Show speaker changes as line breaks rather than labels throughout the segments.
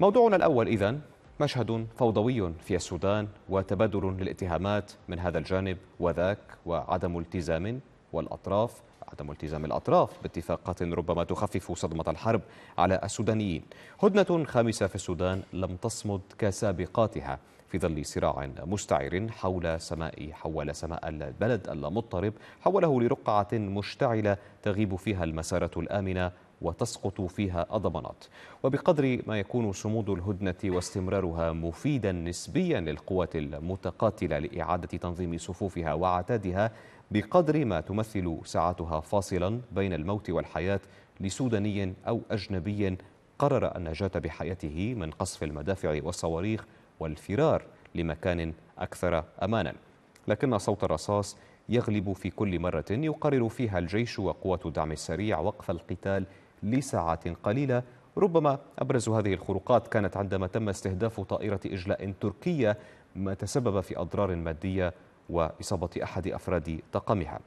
موضوعنا الأول إذن مشهد فوضوي في السودان وتبادل للاتهامات من هذا الجانب وذاك وعدم التزام والأطراف عدم التزام الأطراف باتفاقات ربما تخفف صدمة الحرب على السودانيين. هدنة خامسة في السودان لم تصمد كسابقاتها في ظل صراع مستعر حول سماء حول سماء البلد المضطرب حوله لرقعة مشتعلة تغيب فيها المسارة الآمنة وتسقط فيها الضمانات وبقدر ما يكون صمود الهدنة واستمرارها مفيدا نسبيا للقوات المتقاتلة لإعادة تنظيم صفوفها وعتادها بقدر ما تمثل ساعتها فاصلا بين الموت والحياة لسوداني أو أجنبي قرر النجاة بحياته من قصف المدافع والصواريخ والفرار لمكان أكثر أمانا. لكن صوت الرصاص يغلب في كل مرة يقرر فيها الجيش وقوة الدعم السريع وقف القتال لساعات قليلة. ربما أبرز هذه الخروقات كانت عندما تم استهداف طائرة إجلاء تركية ما تسبب في أضرار مادية وإصابة أحد أفراد طاقمها.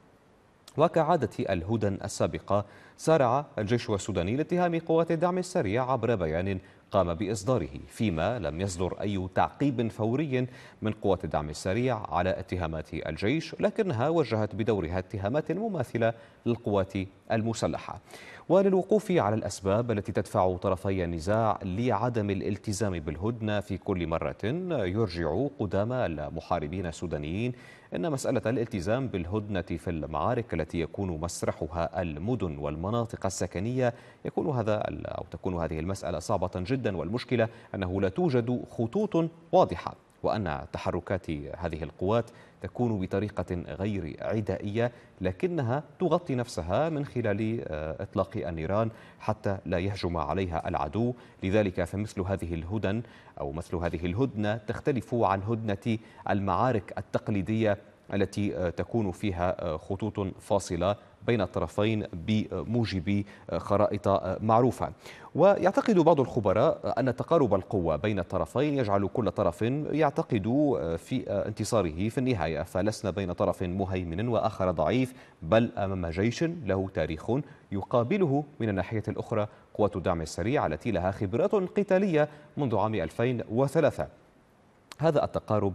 وكعادة الهدن السابقة سارع الجيش السوداني لاتهام قوات الدعم السريع عبر بيان قام بإصداره فيما لم يصدر أي تعقيب فوري من قوات الدعم السريع على اتهامات الجيش لكنها وجهت بدورها اتهامات مماثلة للقوات المسلحة. وللوقوف على الأسباب التي تدفع طرفي النزاع لعدم الالتزام بالهدنة في كل مرة يرجع قدام المحاربين السودانيين أن مسألة الالتزام بالهدنة في المعارك التي يكون مسرحها المدن والمناطق السكنية يكون هذا أو تكون هذه المسألة صعبة جدا. والمشكلة أنه لا توجد خطوط واضحة وأن تحركات هذه القوات تكون بطريقة غير عدائية لكنها تغطي نفسها من خلال آه، إطلاق النيران حتى لا يهجم عليها العدو. لذلك فمثل هذه الهدن أو مثل هذه الهدنة تختلف عن هدنة المعارك التقليدية التي آه، تكون فيها آه، خطوط فاصلة. بين الطرفين بموجب خرائط معروفة. ويعتقد بعض الخبراء أن تقارب القوة بين الطرفين يجعل كل طرف يعتقد في انتصاره في النهاية. فلسنا بين طرف مهيمن وآخر ضعيف بل أمام جيش له تاريخ يقابله. من الناحية الأخرى قوة الدعم السريع التي لها خبرات قتالية منذ عام 2003 هذا التقارب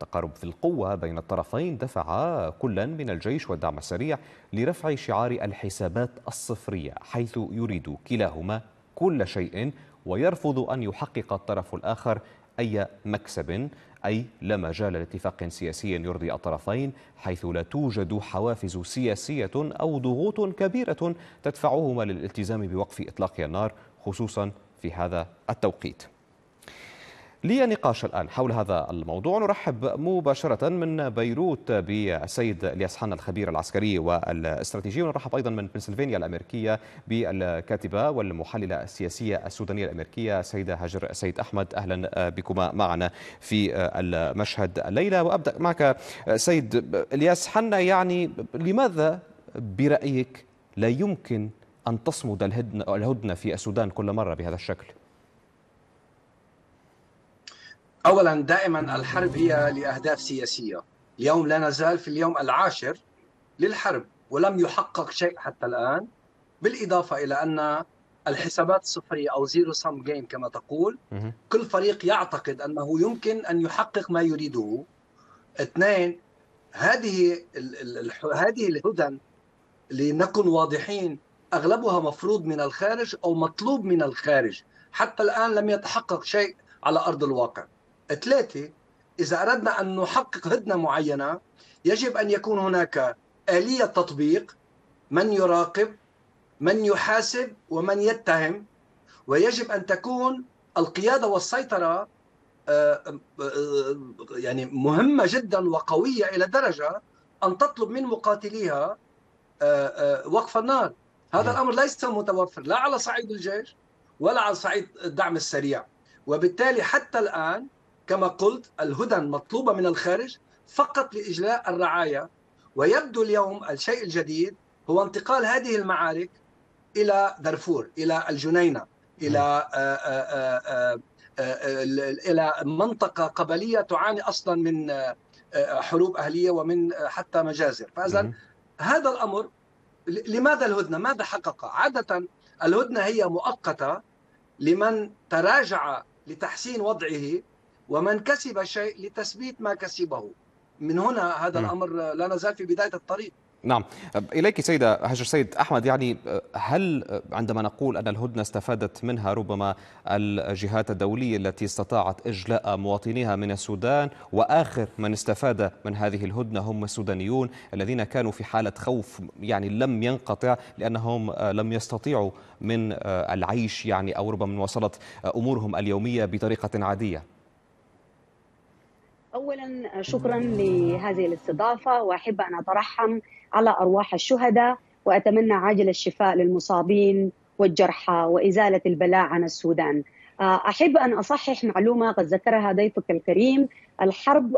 تقارب في القوة بين الطرفين دفع كلا من الجيش والدعم السريع لرفع شعار الحسابات الصفرية حيث يريد كلاهما كل شيء ويرفض أن يحقق الطرف الآخر أي مكسب أي لا مجال لاتفاق سياسي يرضي الطرفين حيث لا توجد حوافز سياسية أو ضغوط كبيرة تدفعهما للالتزام بوقف إطلاق النار خصوصا في هذا التوقيت. لي نقاش الآن حول هذا الموضوع. نرحب مباشرة من بيروت بالسيد الياس حنا الخبير العسكري والاستراتيجي ونرحب أيضا من بنسلفانيا الأمريكية بالكاتبة والمحللة السياسية السودانية الأمريكية سيدة هاجر سيد أحمد. أهلا بكما معنا في المشهد الليلة. وأبدأ معك سيد الياس حنا يعني لماذا برأيك لا يمكن أن تصمد الهدنة في السودان كل مرة بهذا الشكل؟
اولا دائما الحرب هي لأهداف سياسية. اليوم لا نزال في اليوم العاشر للحرب ولم يحقق شيء حتى الآن. بالإضافة إلى أن الحسابات الصفرية أو zero sum game كما تقول كل فريق يعتقد أنه يمكن أن يحقق ما يريده. اثنين هذه هذه الهدن لنكن واضحين أغلبها مفروض من الخارج أو مطلوب من الخارج. حتى الآن لم يتحقق شيء على أرض الواقع. ثلاثة إذا أردنا أن نحقق هدنة معينة يجب أن يكون هناك آلية تطبيق من يراقب من يحاسب ومن يتهم ويجب أن تكون القيادة والسيطرة آه، آه، يعني مهمة جدا وقوية إلى درجة أن تطلب من مقاتليها آه، وقف النار. هذا الأمر ليس متوفر لا على صعيد الجيش ولا على صعيد الدعم السريع. وبالتالي حتى الآن كما قلت الهدن مطلوبة من الخارج فقط لإجلاء الرعاية ويبدو اليوم الشيء الجديد هو انتقال هذه المعارك إلى دارفور إلى الجنينة إلى آآ آآ آآ إلى منطقة قبلية تعاني أصلا من حروب أهلية ومن حتى مجازر فإذا هذا الأمر لماذا الهدنة؟ ماذا حقق؟ عادة الهدنة هي مؤقتة لمن تراجع لتحسين وضعه ومن كسب شيء لتثبيت ما كسبه. من هنا هذا م. الأمر لا نزال في بداية الطريق.
نعم. إليك سيدة هجر سيد أحمد يعني هل عندما نقول أن الهدنة استفادت منها ربما الجهات الدولية التي استطاعت إجلاء مواطنيها من السودان وآخر من استفاد من هذه الهدنة هم السودانيون الذين كانوا في حالة خوف يعني لم ينقطع لأنهم لم يستطيعوا من العيش يعني أو ربما من وصلت أمورهم اليومية بطريقة عادية؟
اولا شكرا لهذه الاستضافة وأحب أن اترحم على أرواح الشهداء وأتمنى عاجل الشفاء للمصابين والجرحى وإزالة البلاء عن السودان. أحب أن أصحح معلومة قد ذكرها ضيفك الكريم الحرب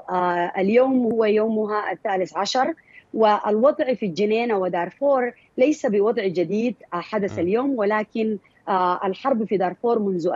اليوم هو يومها الثالث عشر والوضع في الجنينه ودارفور ليس بوضع جديد حدث اليوم ولكن الحرب في دارفور منذ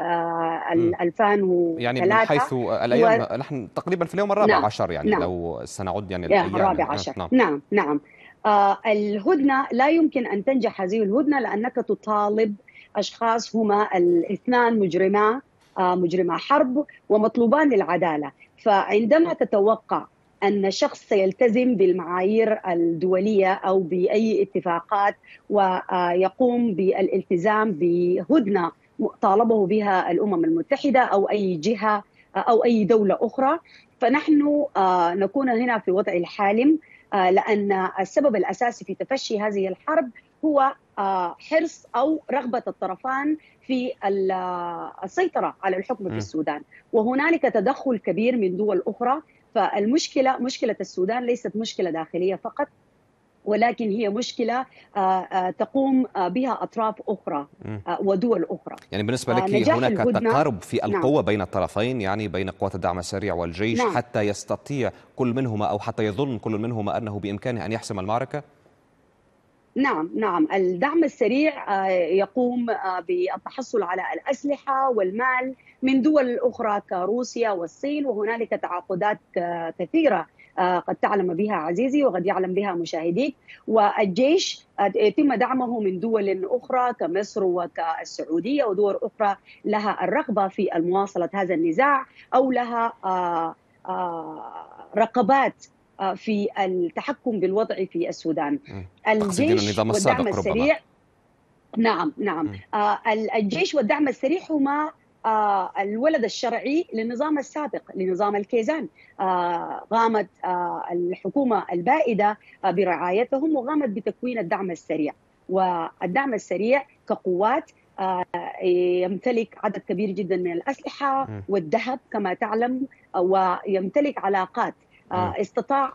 2003
يعني من حيث الأيام و... نحن تقريبا في اليوم الرابع نعم. عشر يعني نعم. لو سنعد يعني
الأيام الرابع عشر نعم نعم, نعم. آه الهدنة لا يمكن أن تنجح هذه الهدنة لأنك تطالب أشخاص هما الاثنان مجرما آه مجرما حرب ومطلوبان للعدالة فعندما تتوقع أن شخص سيلتزم بالمعايير الدولية أو بأي اتفاقات ويقوم بالالتزام بهدنة طالبه بها الأمم المتحدة أو أي جهة أو أي دولة أخرى. فنحن نكون هنا في وضع الحالم لأن السبب الاساسي في تفشي هذه الحرب هو حرص أو رغبة الطرفان في السيطرة على الحكم في السودان. وهنالك تدخل كبير من دول أخرى فالمشكلة مشكلة السودان ليست مشكلة داخلية فقط ولكن هي مشكلة تقوم بها أطراف أخرى ودول أخرى
يعني بالنسبة لك هناك تقارب في القوة نعم. بين الطرفين يعني بين قوات الدعم السريع والجيش نعم. حتى يستطيع كل منهما أو حتى يظن كل منهما أنه بإمكانه أن يحسم المعركة
نعم نعم. الدعم السريع يقوم بالتحصل على الأسلحة والمال من دول أخرى كروسيا والصين وهنالك تعاقدات كثيرة قد تعلم بها عزيزي وقد يعلم بها مشاهديك. والجيش يتم دعمه من دول أخرى كمصر وكالسعودية ودول أخرى لها الرغبة في المواصلة هذا النزاع أو لها رقبات في التحكم بالوضع في السودان.
الجيش والدعم السريع
نعم نعم. آه الجيش والدعم السريع هما آه الولد الشرعي للنظام السابق لنظام الكيزان. آه غامت آه الحكومة البائدة آه برعايتهم وغامت بتكوين الدعم السريع. والدعم السريع كقوات آه يمتلك عدد كبير جدا من الأسلحة والذهب كما تعلم ويمتلك علاقات استطاع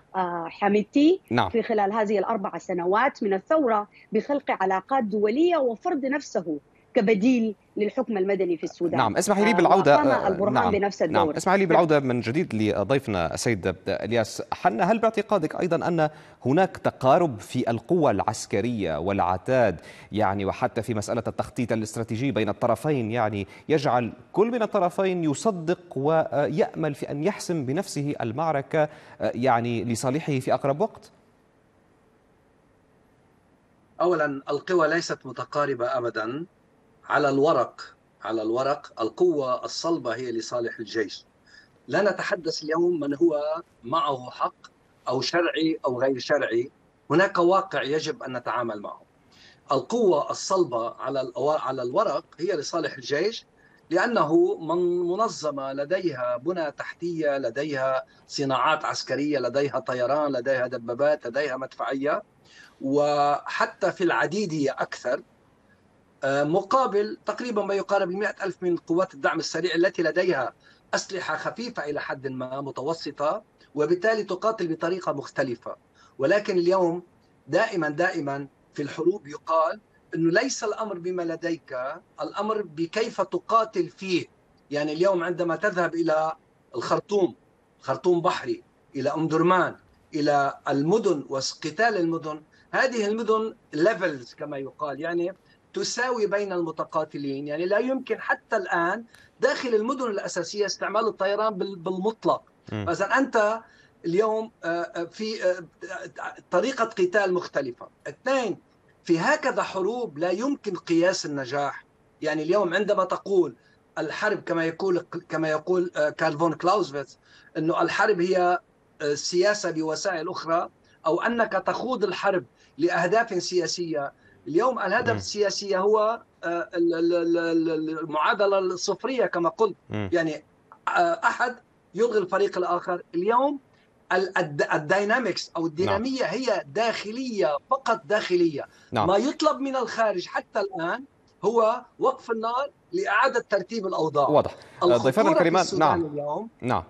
حميدتي نعم. في خلال هذه الأربع سنوات من الثورة بخلق علاقات دولية وفرض نفسه كبديل للحكم المدني في السودان.
نعم اسمحي لي بالعودة
البرهان نعم. بنفس الدور.
نعم اسمحي لي بالعودة من جديد لضيفنا السيد إلياس حنا. هل باعتقادك أيضا أن هناك تقارب في القوة العسكرية والعتاد؟ يعني وحتى في مسألة التخطيط الاستراتيجي بين الطرفين يعني يجعل كل من الطرفين يصدق ويأمل في أن يحسم بنفسه المعركة يعني لصالحه في أقرب وقت؟
اولا القوى ليست متقاربة ابدا. على الورق على الورق القوة الصلبة هي لصالح الجيش. لا نتحدث اليوم من هو معه حق أو شرعي أو غير شرعي. هناك واقع يجب أن نتعامل معه. القوة الصلبة على على الورق هي لصالح الجيش لأنه من منظمة لديها بنى تحتية لديها صناعات عسكرية لديها طيران لديها دبابات لديها مدفعية. وحتى في العديد هي أكثر. مقابل تقريبا ما يقارب ال ألف من قوات الدعم السريع التي لديها أسلحة خفيفة إلى حد ما متوسطة وبالتالي تقاتل بطريقة مختلفة. ولكن اليوم دائما دائما في الحروب يقال أنه ليس الأمر بما لديك الأمر بكيف تقاتل فيه. يعني اليوم عندما تذهب إلى الخرطوم خرطوم بحري إلى أم درمان إلى المدن وقتال المدن هذه المدن ليفلز كما يقال. يعني تساوي بين المتقاتلين. يعني لا يمكن حتى الآن داخل المدن الأساسية استعمال الطيران بالمطلق. مثلا أنت اليوم في طريقة قتال مختلفة. اثنين في هكذا حروب لا يمكن قياس النجاح. يعني اليوم عندما تقول الحرب كما يقول كما يقول كارل فون كلاوزفيتس إنه الحرب هي سياسة بوسائل أخرى أو أنك تخوض الحرب لأهداف سياسية اليوم الهدف السياسي هو المعادلة الصفرية كما قلت. يعني أحد يلغي الفريق الآخر. اليوم ال dynamics أو الدينامية نعم. هي داخلية فقط داخلية. نعم. ما يطلب من الخارج حتى الآن هو وقف النار لإعادة ترتيب الأوضاع.
واضح. ضيفنا الكريمان نعم.
اليوم
نعم.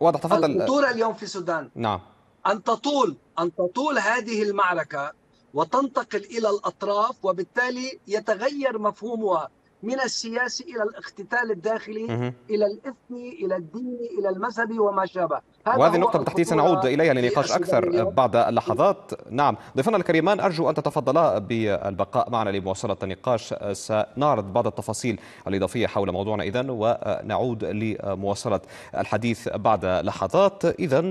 واضح. تفضل.
الخطورة اليوم في السودان.
نعم.
أن تطول أن تطول هذه المعركة وتنتقل إلى الأطراف وبالتالي يتغير مفهومها من السياسي إلى الاقتتال الداخلي إلى الإثني إلى الديني إلى المذهبي وما شابه.
وهذه النقطة بالتحديد سنعود إليها لنقاش أكثر بعد اللحظات. نعم ضيفنا الكريمان أرجو أن تتفضلا بالبقاء معنا لمواصلة النقاش. سنعرض بعض التفاصيل الإضافية حول موضوعنا إذن ونعود لمواصلة الحديث بعد لحظات. إذا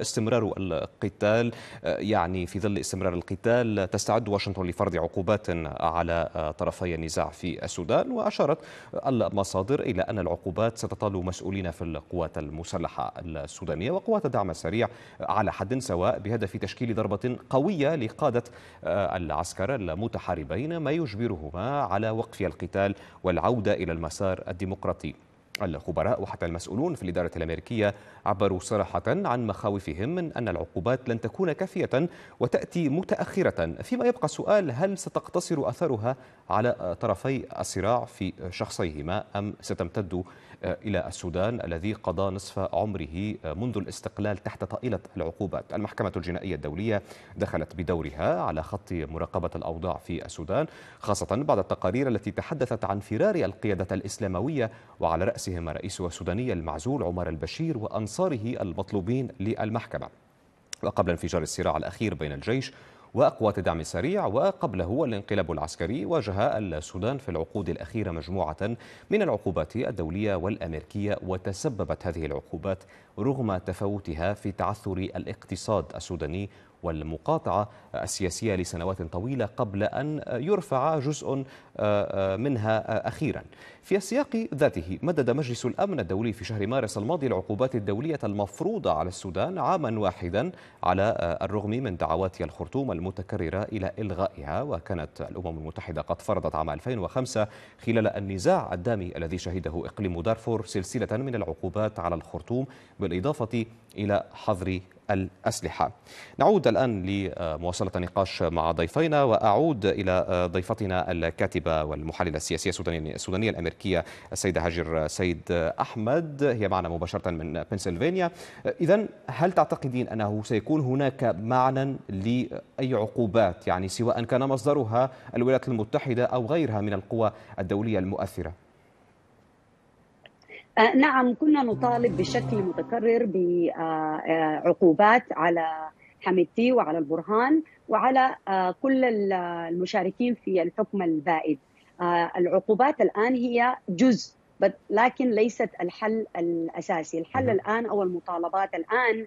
استمرار القتال يعني في ظل استمرار القتال تستعد واشنطن لفرض عقوبات على طرفي النزاع في السودان. وأشارت المصادر إلى أن العقوبات ستطال مسؤولين في القوات المسلحة السودانية. وقوات الدعم السريع على حد سواء بهدف تشكيل ضربة قوية لقادة العسكر المتحاربين ما يجبرهما على وقف القتال والعودة إلى المسار الديمقراطي. الخبراء وحتى المسؤولون في الإدارة الأمريكية عبروا صراحة عن مخاوفهم من أن العقوبات لن تكون كافية وتأتي متأخرة. فيما يبقى سؤال هل ستقتصر أثرها على طرفي الصراع في شخصيهما أم ستمتد إلى السودان الذي قضى نصف عمره منذ الاستقلال تحت طائلة العقوبات. المحكمة الجنائية الدولية دخلت بدورها على خط مراقبة الأوضاع في السودان خاصة بعد التقارير التي تحدثت عن فرار القيادة الإسلاموية وعلى رأسهم الرئيس السوداني المعزول عمر البشير وأنصاره المطلوبين للمحكمة. وقبل انفجار الصراع الأخير بين الجيش وقوات الدعم السريع وقبله الانقلاب العسكري. واجه السودان في العقود الأخيرة مجموعة من العقوبات الدولية والأمريكية وتسببت هذه العقوبات رغم تفاوتها في تعثر الاقتصاد السوداني والمقاطعة السياسية لسنوات طويلة قبل أن يرفع جزء منها أخيرا. في السياق ذاته مدد مجلس الأمن الدولي في شهر مارس الماضي العقوبات الدولية المفروضة على السودان عاما واحدا على الرغم من دعوات الخرطوم المتكررة إلى إلغائها وكانت الأمم المتحدة قد فرضت عام 2005 خلال النزاع الدامي الذي شهده إقليم دارفور سلسلة من العقوبات على الخرطوم بالإضافة إلى حظر الأسلحة. نعود الآن لمواصلة النقاش مع ضيفينا وأعود إلى ضيفتنا الكاتبة والمحللة السياسية السودانية, السودانية الأمريكية السيدة هاجر سيد أحمد. هي معنا مباشرة من بنسلفانيا. إذا هل تعتقدين أنه سيكون هناك معنى لأي عقوبات؟ يعني سواء كان مصدرها الولايات المتحدة أو غيرها من القوى الدولية المؤثرة؟
نعم كنا نطالب بشكل متكرر بعقوبات على حميدتي وعلى البرهان وعلى كل المشاركين في الحكم البائد. العقوبات الآن هي جزء لكن ليست الحل الأساسي. الحل الآن أو المطالبات الآن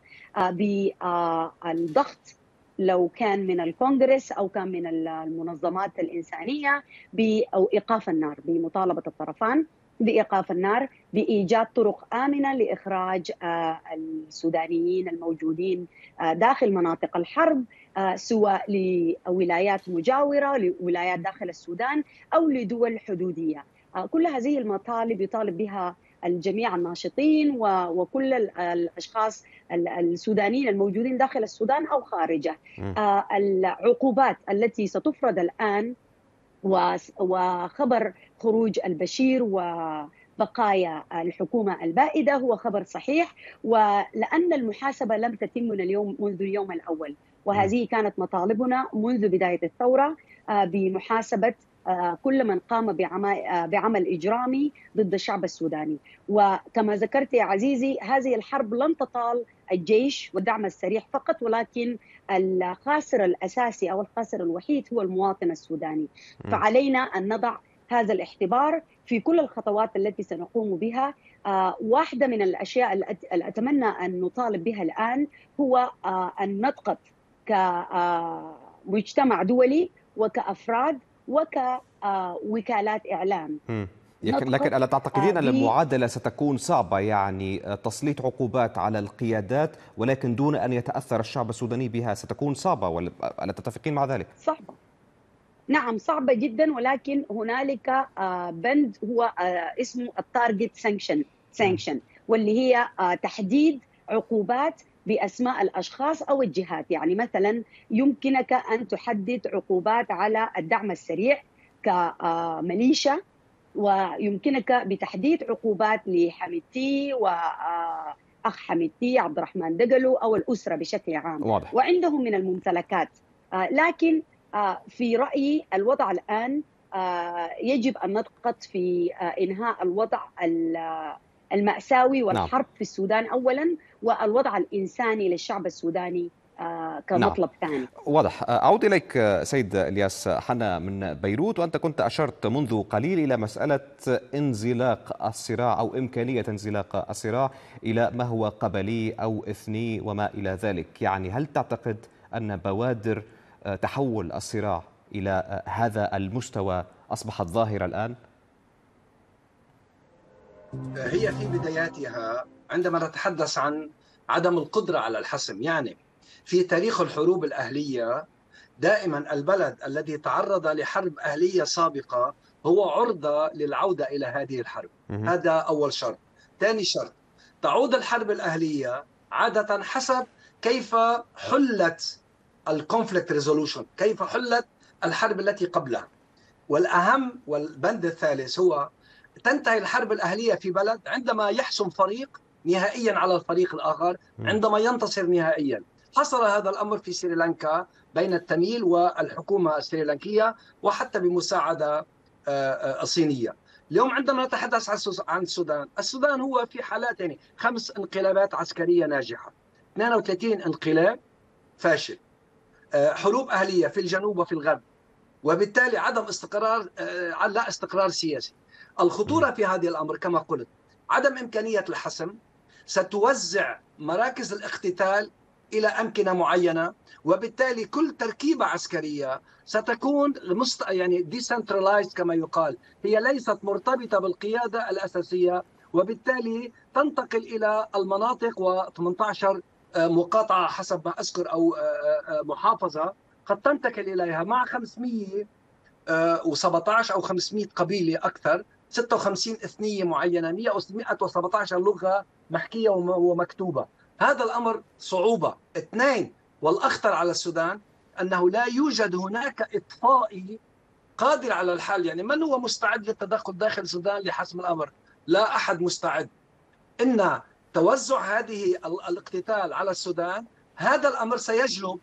بالضغط لو كان من الكونغرس أو كان من المنظمات الإنسانية أو إيقاف النار بمطالبة الطرفان. بإيقاف النار بإيجاد طرق آمنة لإخراج السودانيين الموجودين داخل مناطق الحرب سواء لولايات مجاورة لولايات داخل السودان أو لدول حدودية. كل هذه المطالب يطالب بها الجميع الناشطين وكل الأشخاص السودانيين الموجودين داخل السودان أو خارجه. العقوبات التي ستفرض الآن وخبر خروج البشير وبقايا الحكومة البائدة هو خبر صحيح ولأن المحاسبة لم تتم من اليوم منذ اليوم الأول. وهذه كانت مطالبنا منذ بداية الثورة بمحاسبة كل من قام بعمل إجرامي ضد الشعب السوداني. وكما ذكرت يا عزيزي هذه الحرب لن تطال الجيش والدعم السريع فقط ولكن الخاسر الأساسي أو الخاسر الوحيد هو المواطن السوداني. فعلينا أن نضع هذا الاختبار في كل الخطوات التي سنقوم بها. آه واحدة من الأشياء التي أتمنى أن نطالب بها الآن هو آه أن نضغط كمجتمع دولي وكأفراد وكوكالات إعلام
مم. لكن لكن ألا تعتقدين أن المعادلة ستكون صعبة يعني تسليط عقوبات على القيادات ولكن دون أن يتأثر الشعب السوداني بها ستكون صعبة ولا ألا تتفقين مع ذلك؟
صعبة نعم صعبة جدا ولكن هنالك بند هو اسمه ال targeted sanction sanction واللي هي تحديد عقوبات بأسماء الأشخاص أو الجهات. يعني مثلا يمكنك أن تحدد عقوبات على الدعم السريع كميليشيا ويمكنك بتحديد عقوبات لحميدتي وأخ حميدتي عبد الرحمن دقلو أو الأسرة بشكل عام.
واضح.
وعندهم من الممتلكات. لكن في رأيي الوضع الآن يجب أن نضغط في إنهاء الوضع المأساوي والحرب نعم. في السودان اولا والوضع الإنساني للشعب السوداني كمطلب نعم. ثاني
واضح أعود إليك سيد إلياس حنا من بيروت وأنت كنت أشرت منذ قليل إلى مسألة انزلاق الصراع أو إمكانية انزلاق الصراع إلى ما هو قبلي أو إثني وما إلى ذلك يعني هل تعتقد أن بوادر تحول الصراع إلى هذا المستوى أصبحت ظاهرة الآن؟
هي في بداياتها عندما نتحدث عن عدم القدرة على الحسم يعني في تاريخ الحروب الأهلية دائما البلد الذي تعرض لحرب أهلية سابقة هو عرضة للعودة إلى هذه الحرب. هذا أول شرط. ثاني شرط تعود الحرب الأهلية عادة حسب كيف حلت ال conflict resolution كيف حلت الحرب التي قبلها. والأهم والبند الثالث هو تنتهي الحرب الأهلية في بلد عندما يحسم فريق نهائيا على الفريق الآخر عندما ينتصر نهائيا. حصل هذا الأمر في سريلانكا بين التاميل والحكومة السريلانكية وحتى بمساعدة الصينية. اليوم عندما نتحدث عن السودان السودان هو في حالات يعني خمس انقلابات عسكرية ناجحة 32 انقلاب فاشل حروب أهلية في الجنوب وفي الغرب وبالتالي عدم استقرار لا استقرار سياسي. الخطورة في هذا الأمر كما قلت عدم إمكانية الحسم ستوزع مراكز الاقتتال إلى أمكنة معينة وبالتالي كل تركيبة عسكرية ستكون مست... يعني ديسنترلايزد كما يقال. هي ليست مرتبطة بالقيادة الأساسية وبالتالي تنتقل إلى المناطق و18 مقاطعة حسب ما أذكر أو محافظة قد تنتقل إليها مع 517 أو 500 قبيلة أكثر. 56 إثنية معينة 117 لغة محكية ومكتوبة. هذا الأمر صعوبة. اثنين والأخطر على السودان أنه لا يوجد هناك إطفائي قادر على الحل. يعني من هو مستعد للتدخل داخل السودان لحسم الأمر؟ لا أحد مستعد. إن توزع هذه الاقتتال على السودان هذا الأمر سيجلب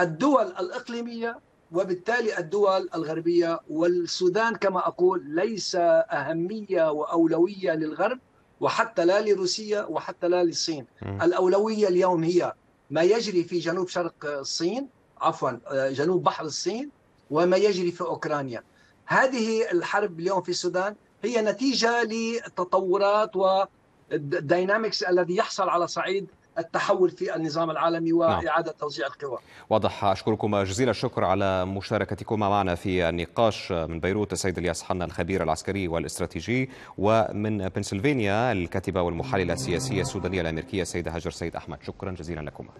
الدول الإقليمية وبالتالي الدول الغربية والسودان كما أقول ليس أهمية وأولوية للغرب وحتى لا لروسيا وحتى لا للصين. الأولوية اليوم هي ما يجري في جنوب شرق الصين عفوا جنوب بحر الصين وما يجري في أوكرانيا هذه الحرب اليوم في السودان هي نتيجة للتطورات والدينامكس الذي يحصل على صعيد التحول في النظام العالمي وإعادة نعم. توزيع القوى.
واضح. أشكركم جزيل الشكر على مشاركتكما معنا في النقاش من بيروت. السيد الياس حنا الخبير العسكري والاستراتيجي ومن بنسلفانيا الكاتبة والمحللة السياسية السودانية الأمريكية السيدة هاجر سيد أحمد. شكرا جزيلا لكما.